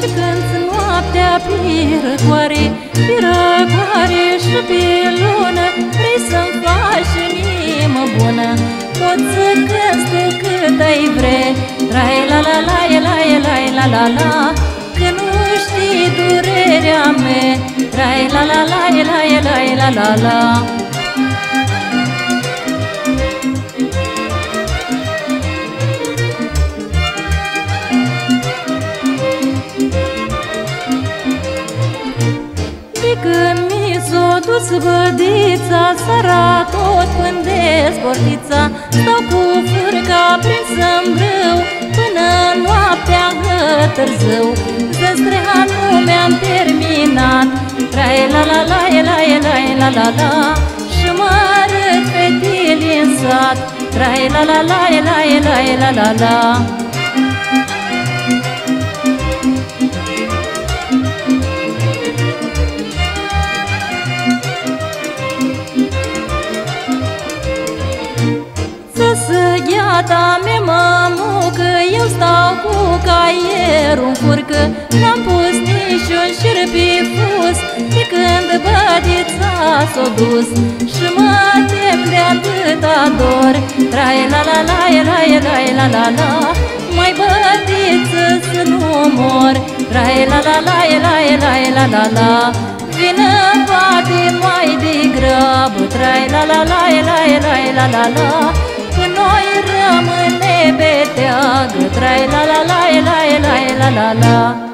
Și când noaptea pirăcoare Pirăcoare și pe lună. Vrei să-mi faci inimă bună Poți să cânti cât ai vre Trai la la la la la la la la Că nu știi durerea mea. Trai la la la la la la la la când mi s-o dus vădița Sara tot pândesc portița Stau cu furca prinsă-n brâu Până noaptea târziu. Zăstrea nu mi-am terminat. Trai la la la la la la la la. Și mă arăt fetile în sat. Trai la la la la la la la la gata mea mă că Eu stau cu caierul în furcă N-am pus niciun șir pe fus De când bădița s-o dus Și mă tem de atâta dor Trai la la la la la la la la Mai bădiță să nu mor Trai la la la la la la la la Vină poate mai degrabă Trai la la la la la la la la la la la